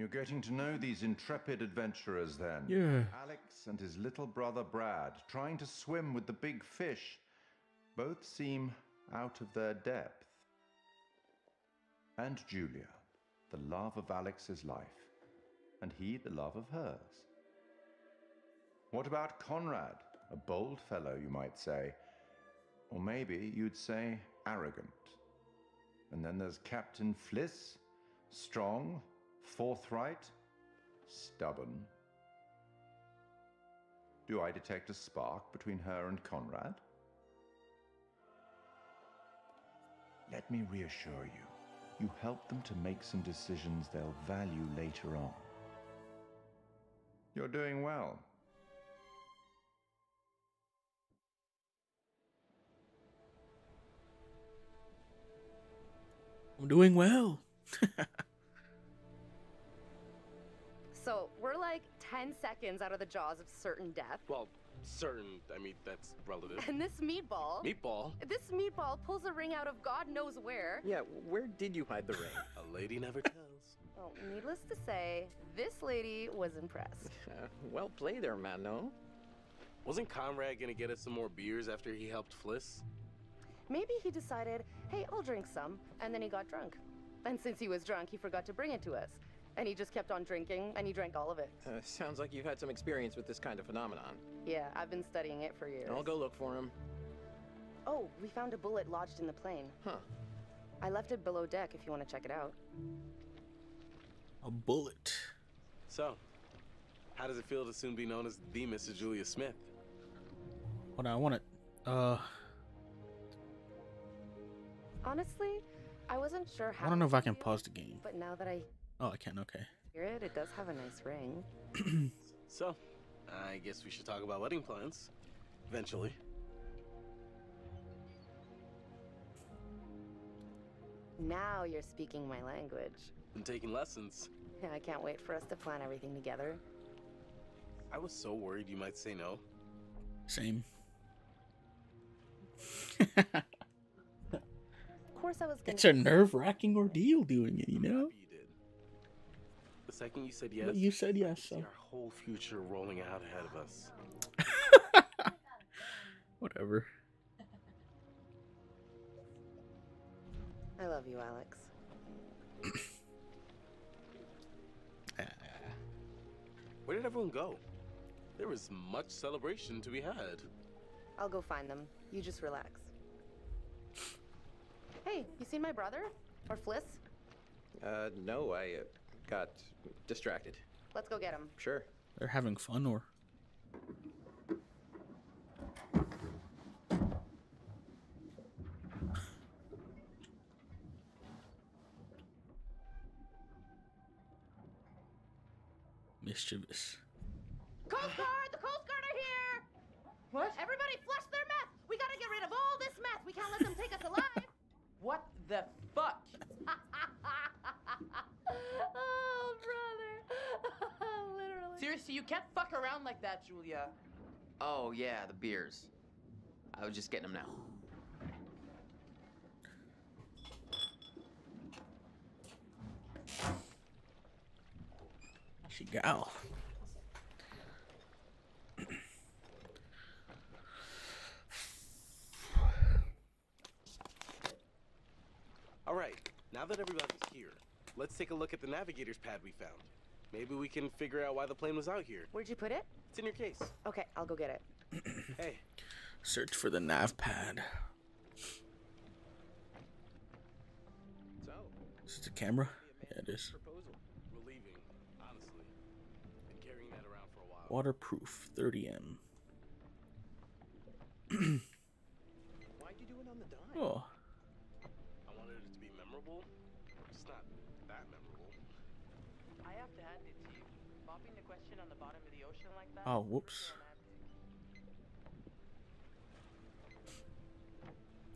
You're getting to know these intrepid adventurers then. Yeah. Alex and his little brother Brad trying to swim with the big fish. Both seem out of their depth. And Julia, the love of Alex's life, and he the love of hers. What about Conrad? A bold fellow, you might say. Or maybe you'd say arrogant. And then there's Captain Fliss, strong, forthright, stubborn. Do I detect a spark between her and Conrad? Let me reassure you, you help them to make some decisions they'll value later on. You're doing well. I'm doing well. 10 seconds out of the jaws of certain death. Well, certain. I mean, that's relative. And this meatball, Meatball. this meatball pulls a ring out of God knows where. Yeah, where did you hide the ring? A lady never tells. Well, needless to say, this lady was impressed. Uh, well played there, Mano. Wasn't Conrad gonna get us some more beers after he helped Fliss? Maybe he decided, hey, I'll drink some, and then he got drunk. And since he was drunk, he forgot to bring it to us. And he just kept on drinking, and he drank all of it. Uh, sounds like you've had some experience with this kind of phenomenon. Yeah, I've been studying it for years. I'll go look for him. Oh, we found a bullet lodged in the plane. Huh. I left it below deck if you want to check it out. A bullet. So, how does it feel to soon be known as the Mrs. Julia Smith? Hold on, I want it. Uh, Honestly, I wasn't sure how. I don't know if I can pause the game. But now that I Oh, I can. Okay. hear it, it does have a nice ring. So, I guess we should talk about wedding plans. Eventually. Now you're speaking my language. Been taking lessons. Yeah, I can't wait for us to plan everything together. I was so worried you might say no. Same. Of course, I was gonna. it's a nerve-wracking ordeal doing it. You know. Second you said yes, But you said yes, so our whole future rolling out ahead of us. whatever. I love you, Alex. Where did everyone go? There was much celebration to be had. I'll go find them. You just relax. Hey, you seen my brother? Or Fliss? Uh, no, I uh, got distracted. Let's go get him. Sure. They're having fun, or mischievous. Coast Guard! The Coast Guard are here! What? Everybody flush their meth! We gotta get rid of all this meth! We can't let them take us alive! What the fuck? Oh, brother. Literally. Seriously, you can't fuck around like that, Julia. Oh, yeah, the beers. I was just getting them now. She gal. All right, now that everybody's here, let's take a look at the navigator's pad we found. Maybe we can figure out why the plane was out here. Where'd you put it? It's in your case. Okay, I'll go get it. Hey, Search for the nav pad. So, Is it the camera? Yeah, it is. proposal. we're leaving, honestly. Been carrying that around for a while. Waterproof 30M. Why'd you do it on the dime? Oh, I wanted it to be memorable, just not that memorable. I have to hand it to you. Popping the question on the bottom of the ocean like that. Oh, whoops.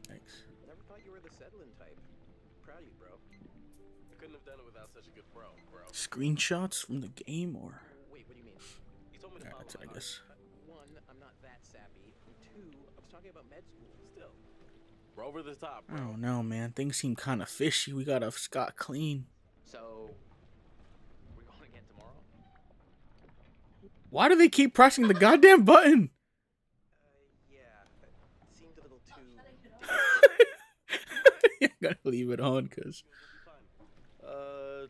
thanks. Never thought you were the settling type. Proud of you, bro. I couldn't have done it without such a good bro, bro. Screenshots from the game, or Wait, what do you mean? You told me to yeah, follow that's my I guess. One, I'm not that sappy. And two, I was talking about med school. Still, we're over the top, bro. Oh no, man, things seem kind of fishy. We got off scot clean. So, we're going Why do they keep pressing the goddamn button? Uh, yeah, it seemed a little too. I gotta leave it on because Uh,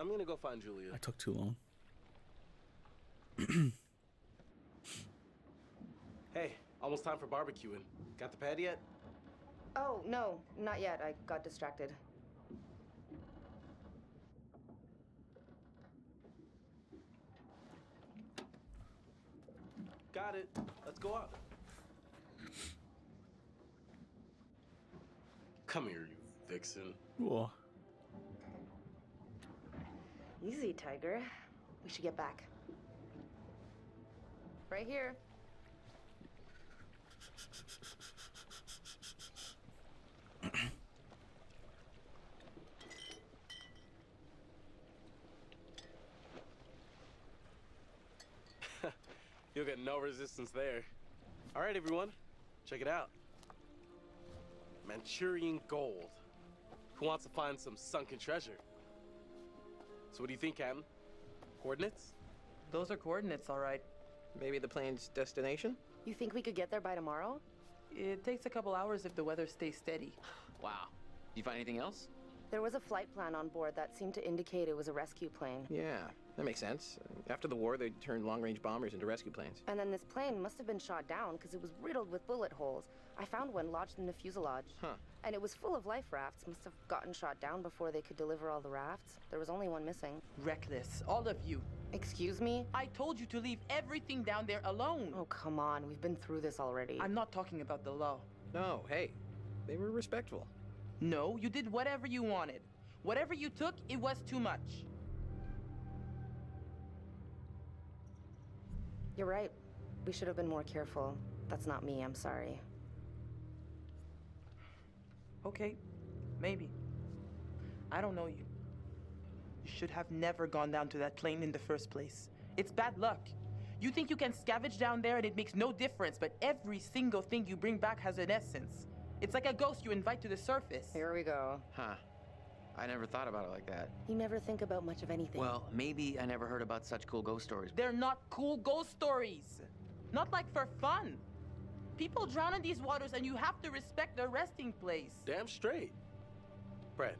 I'm gonna go find Julia. I took too long. Hey, almost time for barbecuing. Got the pad yet? Oh, no, not yet. I got distracted. Got it. Let's go out. Come here, you vixen. Whoa. Easy, Tiger. We should get back. Right here. You'll get no resistance there. All right, everyone, check it out. Manchurian gold. Who wants to find some sunken treasure? So, what do you think, Captain? Coordinates? Those are coordinates, all right. Maybe the plane's destination? You think we could get there by tomorrow? It takes a couple hours if the weather stays steady. Wow. You find anything else? There was a flight plan on board that seemed to indicate it was a rescue plane. Yeah, that makes sense. After the war, they turned long range bombers into rescue planes. And then this plane must have been shot down because it was riddled with bullet holes. I found one lodged in the fuselage. Huh. And it was full of life rafts. Must have gotten shot down before they could deliver all the rafts. There was only one missing. Reckless, all of you. Excuse me? I told you to leave everything down there alone. Oh, come on. We've been through this already. I'm not talking about the law. No, hey, they were respectful. No, you did whatever you wanted. Whatever you took, it was too much. You're right. We should have been more careful. That's not me. I'm sorry. Okay, maybe. I don't know you. You should have never gone down to that plane in the first place. It's bad luck. You think you can scavenge down there and it makes no difference, but every single thing you bring back has an essence. It's like a ghost you invite to the surface. Here we go. Huh. I never thought about it like that. You never think about much of anything. Well, maybe I never heard about such cool ghost stories. They're not cool ghost stories. Not like for fun. People drown in these waters and you have to respect their resting place. Damn straight. Brad,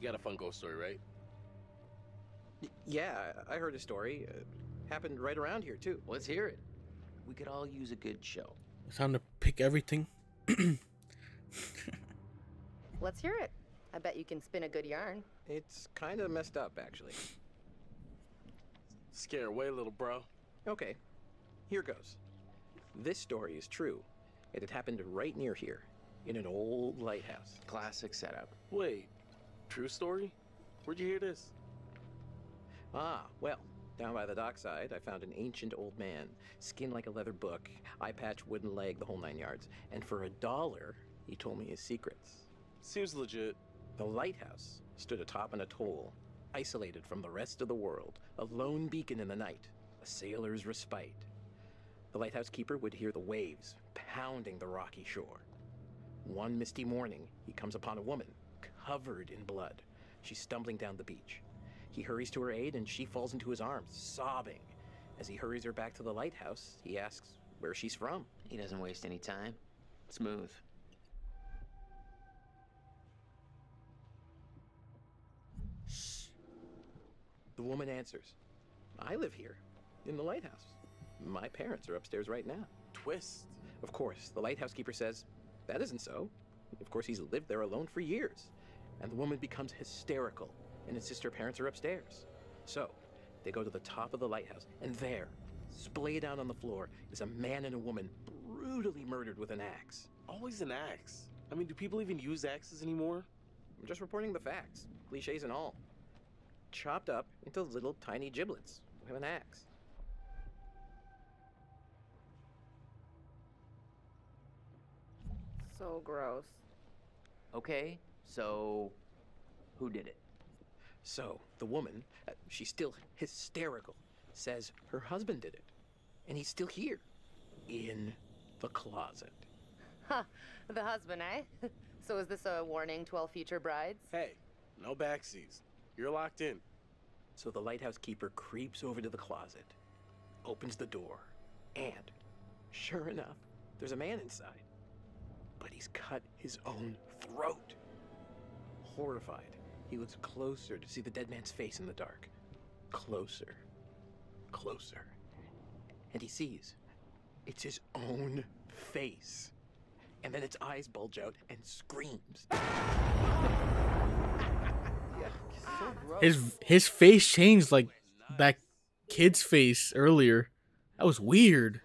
you got a fun ghost story, right? Y- yeah, I I heard a story. Uh, happened right around here, too. Let's hear it. We could all use a good show. It's time to pick everything. Let's hear it. I bet you can spin a good yarn. It's kind of messed up, actually. Scare away, little bro. Okay, here goes. This story is true. It had happened right near here, in an old lighthouse. Classic setup. Wait, true story? Where'd you hear this? Ah, well, down by the dockside, I found an ancient old man, skin like a leather book, eye patch, wooden leg, the whole nine yards. And for a dollar, he told me his secrets. Seems legit. The lighthouse stood atop an atoll, isolated from the rest of the world, a lone beacon in the night, a sailor's respite. The lighthouse keeper would hear the waves pounding the rocky shore. One misty morning, he comes upon a woman covered in blood. She's stumbling down the beach. He hurries to her aid and she falls into his arms, sobbing. As he hurries her back to the lighthouse, he asks where she's from. He doesn't waste any time. Smooth. The woman answers, I live here, in the lighthouse. My parents are upstairs right now. Twist. Of course, the lighthouse keeper says, That isn't so. Of course, he's lived there alone for years. And the woman becomes hysterical and insists her parents are upstairs. So, they go to the top of the lighthouse, and there, splayed out on the floor, is a man and a woman brutally murdered with an axe. Always an axe. I mean, do people even use axes anymore? I'm just reporting the facts, cliches and all. Chopped up into little tiny giblets with an axe. So gross. Okay, so who did it? So, the woman, uh, she's still hysterical, says her husband did it. And he's still here. In the closet. Huh. The husband, eh? so is this a warning to all future brides? Hey, no backseas. You're locked in. So the lighthouse keeper creeps over to the closet, opens the door, and sure enough, there's a man inside. But he's cut his own throat. Horrified, he looks closer to see the dead man's face in the dark. Closer, closer. And he sees it's his own face. And then its eyes bulge out and screams. So gross. His his face changed like that kid's face earlier. That was weird.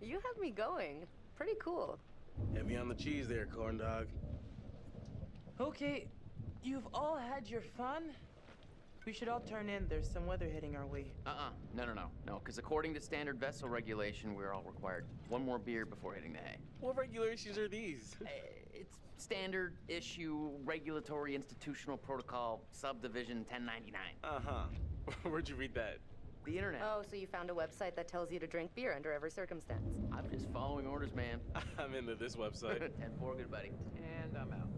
You have me going. Pretty cool. Heavy on the cheese there, corn dog. Okay, you've all had your fun. We should all turn in. There's some weather heading our way. Uh-uh. No, no, no. No, because according to standard vessel regulation, we're all required one more beer before hitting the hay. What regulations are these? Eh, It's standard issue regulatory institutional protocol subdivision 1099. Uh-huh. Where'd you read that? The internet. Oh, so you found a website that tells you to drink beer under every circumstance. I'm just following orders, man. I'm into this website. 10-4, good buddy. And I'm out.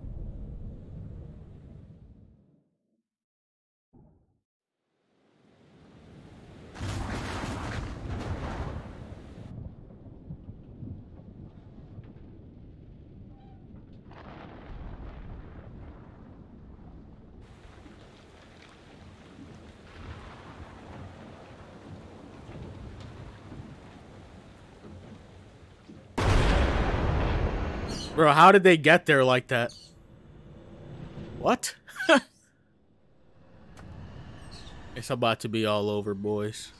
Bro, how did they get there like that? What? it's about to be all over, boys.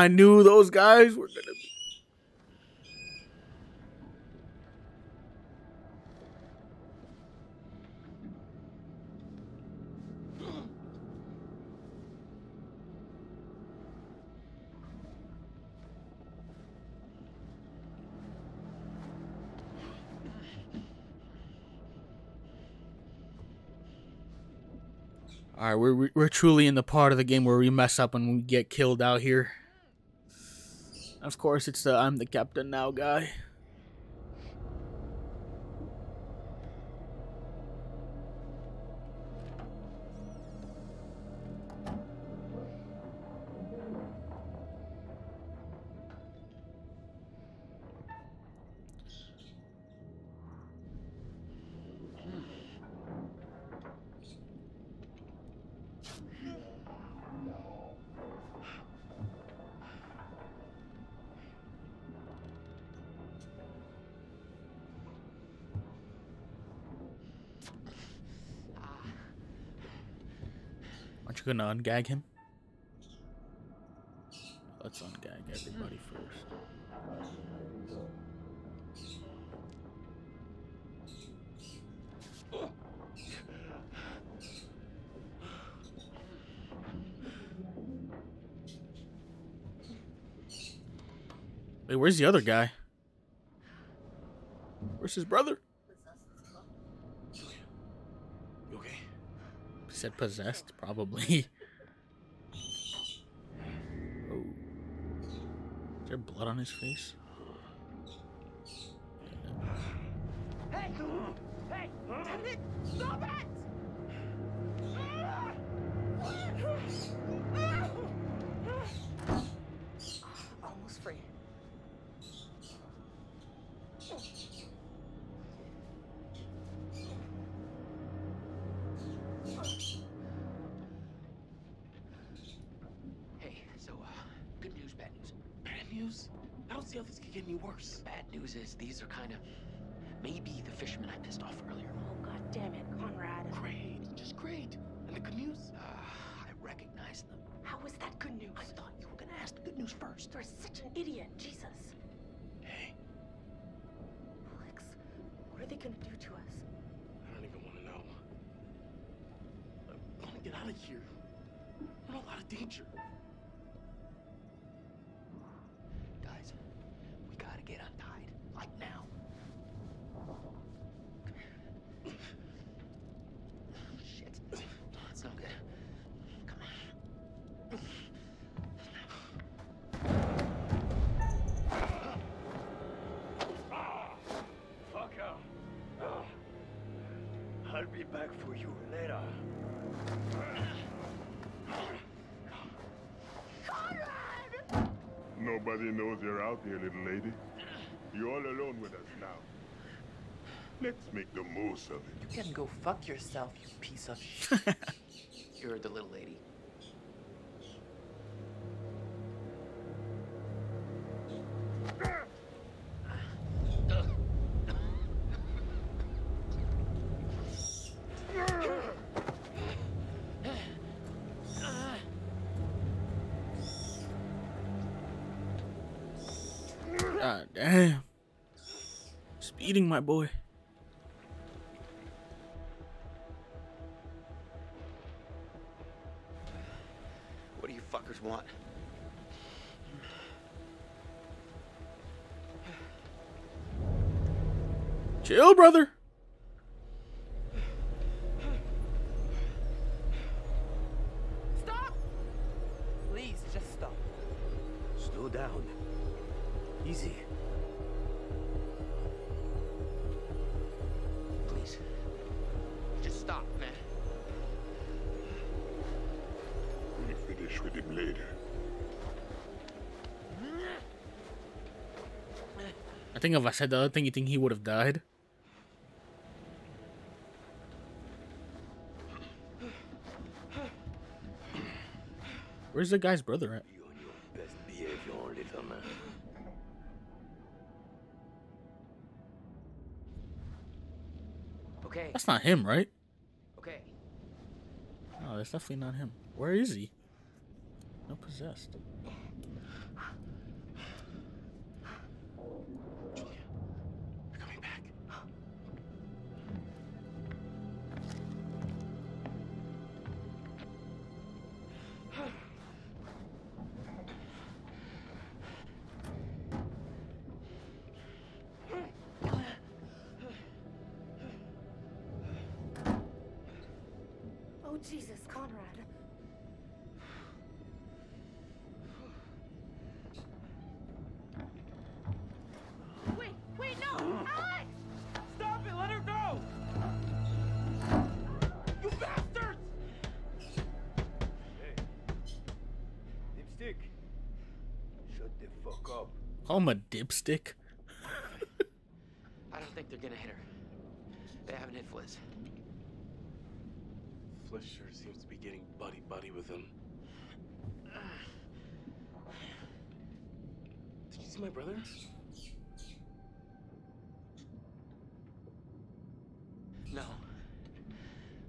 I knew those guys were gonna be. All right, we're we're truly in the part of the game where we mess up and we get killed out here. Of course, it's the I'm the captain now guy. Aren't you gonna ungag him? Let's ungag everybody first. Wait, where's the other guy? Where's his brother? Said possessed, probably. oh. Is there blood on his face? Hey! Hey! Stop it! See how this could get any worse. Bad news is these are kind of maybe the fishermen I pissed off earlier. Oh, god damn it, Conrad. Great. Just great. And the good news? Uh, I recognize them. How was that good news? I thought you were gonna ask the good news first. You're such an idiot, Jesus. Hey, Alex, what are they gonna do to us? I don't even want to know. I want to get out of out of here. We're in a lot of danger. Back for you later. Nobody knows you're out here, little lady. You're all alone with us now. Let's make the most of it. You can go fuck yourself, you piece of shit. You're the little lady. Speeding, my boy. What do you fuckers want? Chill, brother. I think if I said the other thing, you think he would have died? Where's the guy's brother at? You your best behavior, little man. Okay, That's not him, right? okay. No, that's definitely not him. Where is he? No possessed. Jesus, Conrad. Wait, wait, no! Alex! Stop it! Let her go! You bastards! Dipstick. Shut the fuck up. Call him a dipstick. I don't think they're gonna hit her. They haven't hit Fliss. Sure seems to be getting buddy buddy with him. Did you see my brother? No.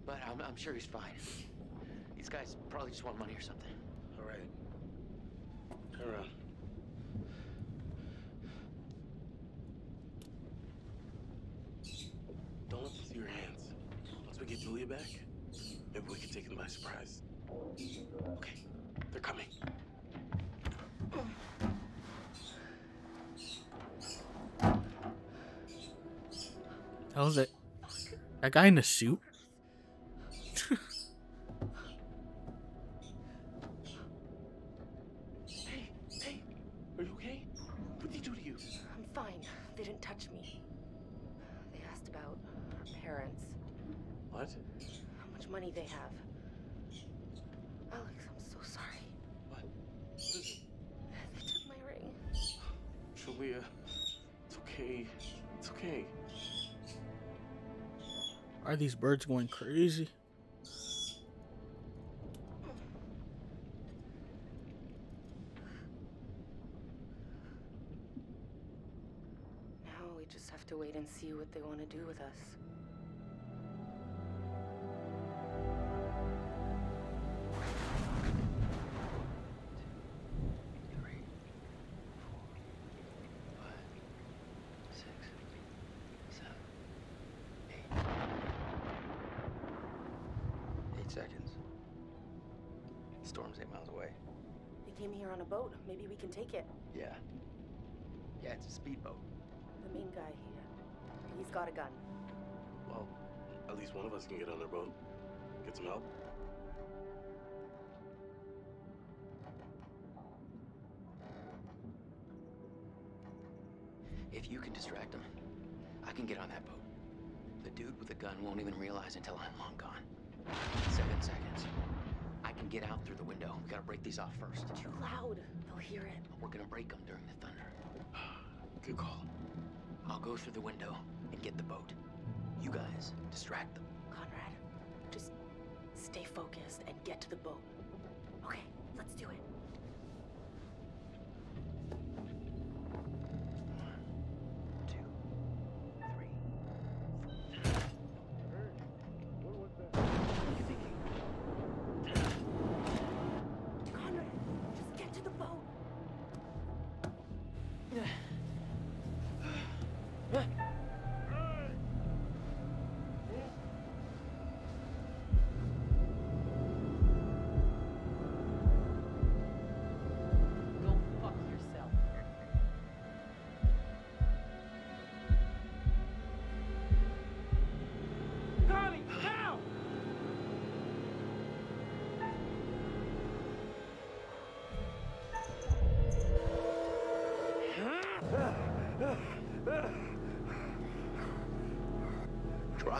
But I'm, I'm sure he's fine. These guys probably just want money or something. All right. Turn around. Don't let them see your hands. Once we get Julia back, maybe we can take them by surprise. Okay, they're coming. How's it? That guy in the suit? Hey, hey, are you okay? What did he do to you? I'm fine. They didn't touch me. They asked about our parents, What? how much money they have. Alex, I'm so sorry. What? What is it? They took my ring. Julia, it's okay. It's okay. Are these birds going crazy? Now we just have to wait and see what they want to do with us. Storm's eight miles away. They came here on a boat. Maybe we can take it. Yeah. Yeah, it's a speedboat. The main guy, he, he's got a gun. Well, at least one of us can get on their boat. Get some help. If you can distract them, I can get on that boat. The dude with the gun won't even realize until I'm long gone. Seven seconds. I can get out through the window. We gotta break these off first. Too loud. They'll hear it. We're gonna break them during the thunder. Good call. I'll go through the window and get the boat. You guys distract them. Conrad, just stay focused and get to the boat. Okay, let's do it.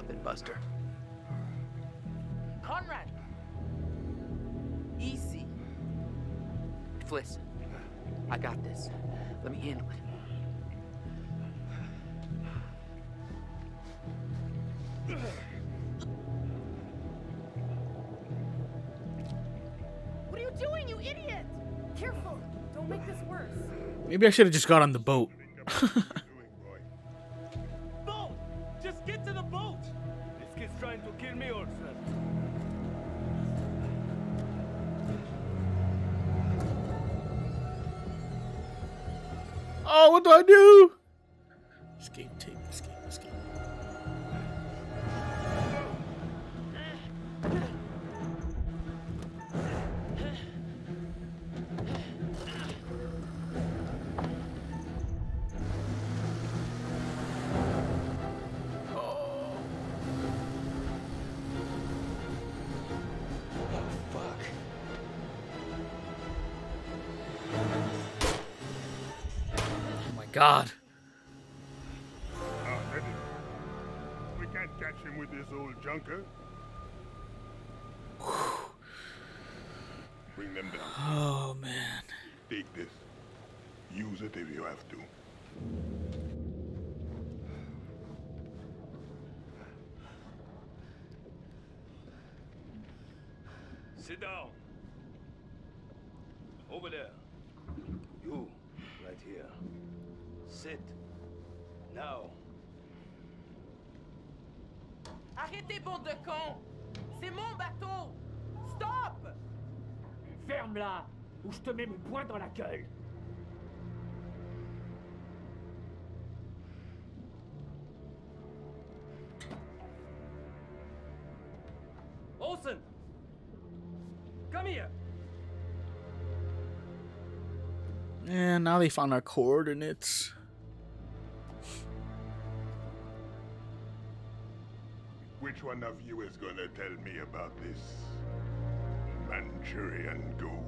Drop Buster. Conrad! Easy. Fliss, I got this. Let me handle it. What are you doing, you idiot? Careful. Don't make this worse. Maybe I should have just got on the boat. Oh, what do I do? God. We can't catch him with this old junker. Bring them down. Oh man. Take this. Use it if you have to. Sit down. Over there. You, right here. Sit. Now. Arrêtez, bande de cons! C'est mon bateau! Stop! Ferme-la, ou je te mets mes poings dans la gueule. Olsen! Come here! And now they found our coordinates. One of you is gonna tell me about this Manchurian gold?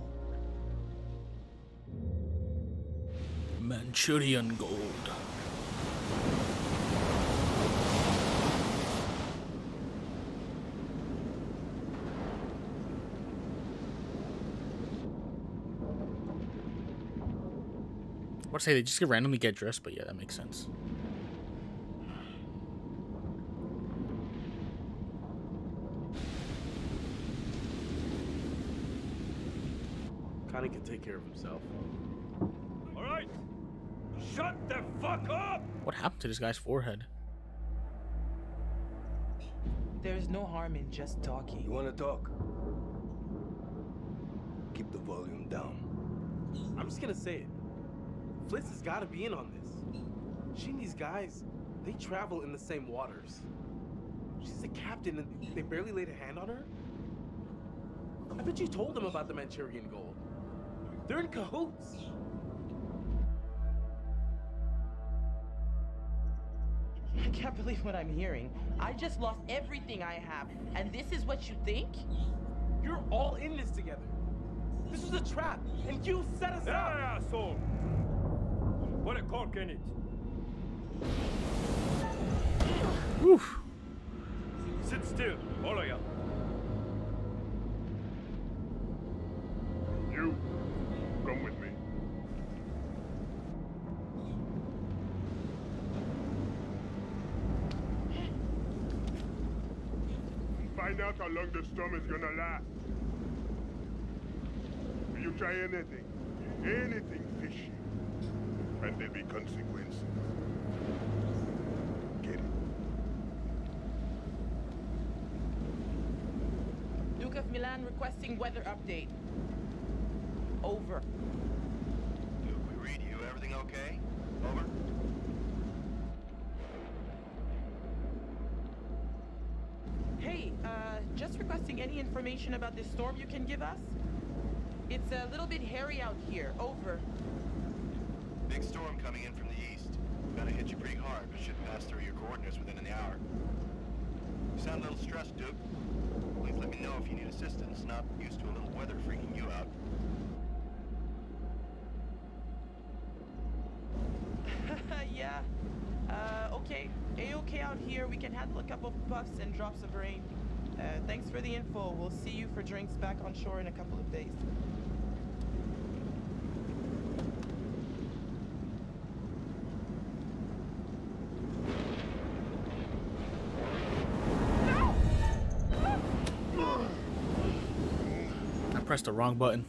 Manchurian gold. What say? They just get randomly get dressed, but yeah, that makes sense. Can take care of himself. All right! Shut the fuck up! What happened to this guy's forehead? There's no harm in just talking. You wanna talk? Keep the volume down. I'm just gonna say it. Fliss has got to be in on this. She and these guys, they travel in the same waters. She's the captain and they barely laid a hand on her? I bet you told them about the Manchurian gold. They're in cahoots. I can't believe what I'm hearing. I just lost everything I have, and this is what you think? You're all in this together. This is a trap, and you set us up. Yeah, asshole! Put a cork in it. Oof. Sit still, all of you. You, come with me. Find out how long the storm is gonna last. You try anything, anything fishy, and there'll be consequences. Get it? Duke of Milan requesting weather update. Over. Uh, just requesting any information about this storm you can give us? It's a little bit hairy out here. Over. Big storm coming in from the east. Gonna hit you pretty hard, but should pass through your coordinates within an hour. You sound a little stressed, Duke. Please let me know if you need assistance. Not used to a little weather freaking you out. yeah. Uh, okay. A-okay out here. We can handle a couple of puffs and drops of rain. Uh, thanks for the info. We'll see you for drinks back on shore in a couple of days. I pressed the wrong button.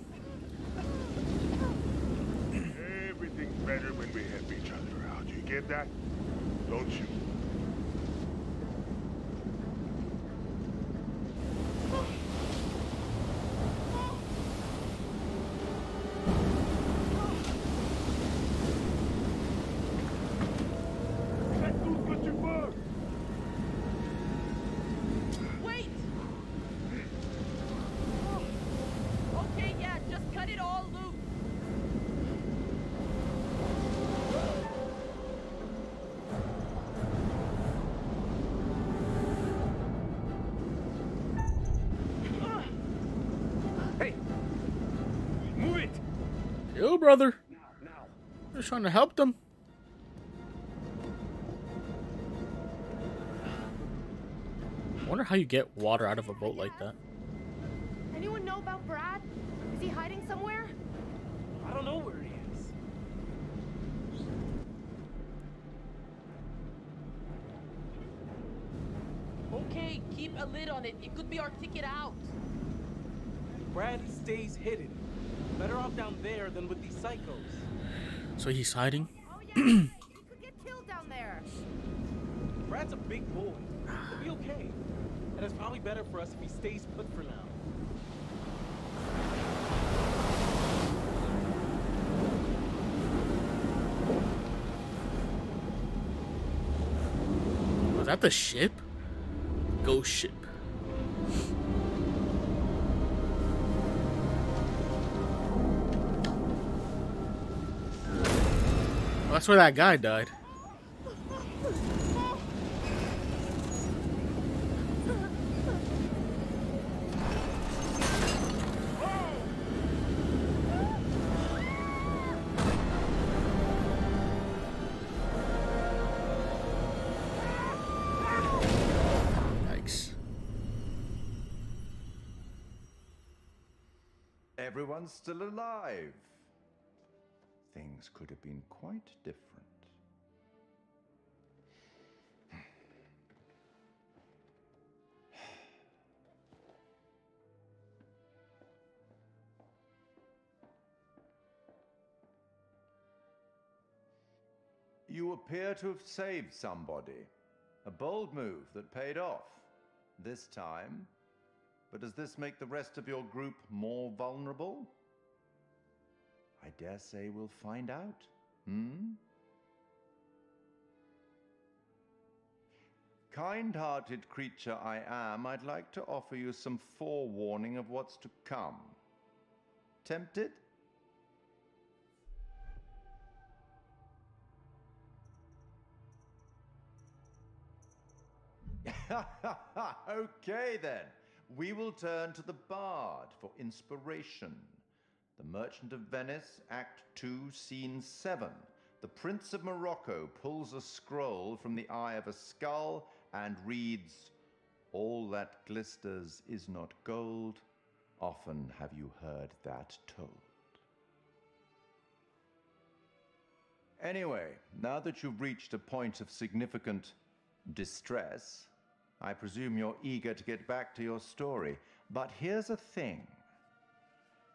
Brother. Now. Just trying to help them. I wonder how you get water out of a boat like that. Anyone know about Brad? Is he hiding somewhere? I don't know where he is. Okay, keep a lid on it. It could be our ticket out. Brad stays hidden. Better off down there than with these psychos. So he's hiding. Oh yeah, he could get killed down there. Brad's a big boy. He'll be okay. And it's probably better for us if he stays put for now. Was that the ship? Ghost ship. That's where that guy died. Everyone's still alive. Things could have been quite different. You appear to have saved somebody. A bold move that paid off. This time. But does this make the rest of your group more vulnerable? I dare say we'll find out. Hmm? kind hearted creature I am, I'd like to offer you some forewarning of what's to come. Tempted? okay then. We will turn to the Bard for inspiration. The Merchant of Venice, Act 2, Scene 7. The Prince of Morocco pulls a scroll from the eye of a skull and reads, All that glisters is not gold. Often have you heard that told. Anyway, now that you've reached a point of significant distress, I presume you're eager to get back to your story. But here's a thing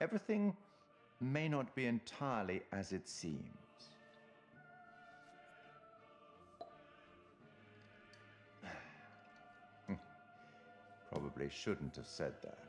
everything may not be entirely as it seems. Hmm. Probably shouldn't have said that.